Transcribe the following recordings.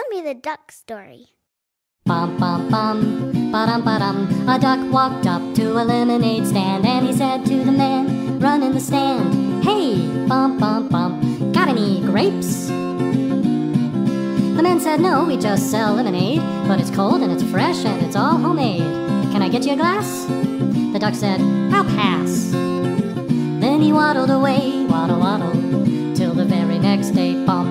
Tell me the duck story. Bum bum bum, ba-dum ba-dum. A duck walked up to a lemonade stand and he said to the man, run in the stand, Hey, bum bum bum, got any grapes? The man said, No, we just sell lemonade, but it's cold and it's fresh and it's all homemade. Can I get you a glass? The duck said, I'll pass. Then he waddled away, waddle waddle, till the very next day, bum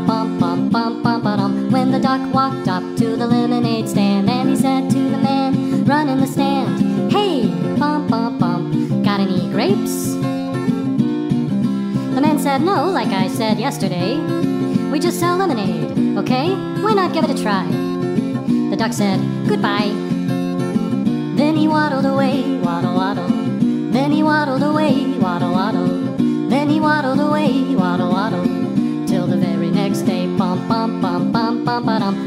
duck walked up to the lemonade stand and he said to the man, Run in the stand, Hey, bum bum bum, got any grapes? The man said, No, like I said yesterday. We just sell lemonade, okay? Why not give it a try? The duck said, Goodbye. Then he waddled away, waddle waddle. Then he waddled away,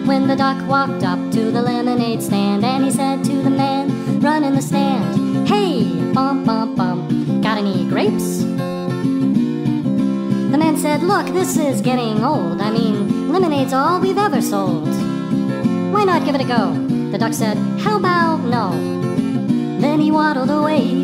When the duck walked up to the lemonade stand and he said to the man, Run in the stand, Hey, bum bum bum, got any grapes? The man said, Look, this is getting old. I mean, lemonade's all we've ever sold. Why not give it a go? The duck said, How about no? Then he waddled away,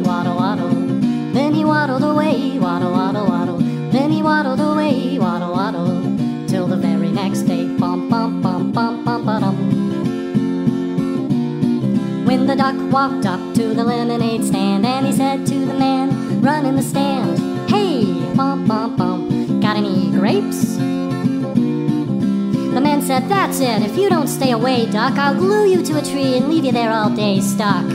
duck walked up to the lemonade stand and he said to the man, Run in the stand, Hey, bum bum bum, got any grapes? The man said, That's it. If you don't stay away, duck, I'll glue you to a tree and leave you there all day stuck.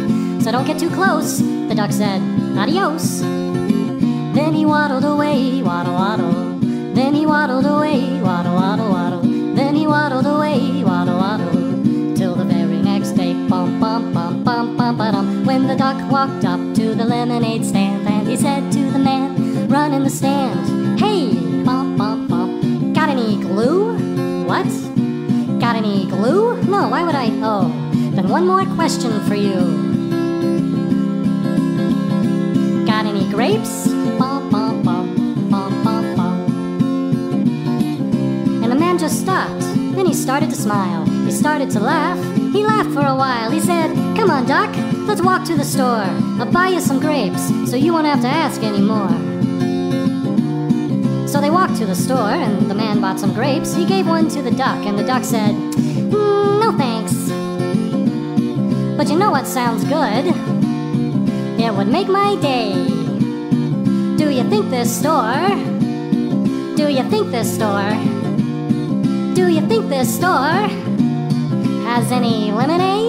So don't get too close. The duck said, Adios. Then he waddled away, waddle waddle. Then he waddled away, waddle waddle What? Got any glue? No, why would I? Oh, then one more question for you. Got any grapes? Bum, bum, bum, bum, bum, bum. And the man just stopped. Then he started to smile. He started to laugh. He laughed for a while. He said, Come on, Duck, let's walk to the store. I'll buy you some grapes so you won't have to ask anymore. To the store, and the man bought some grapes. He gave one to the duck, and the duck said, "Mm, No thanks. But you know what sounds good? It would make my day. Do you think this store? Do you think this store? Do you think this store has any lemonade?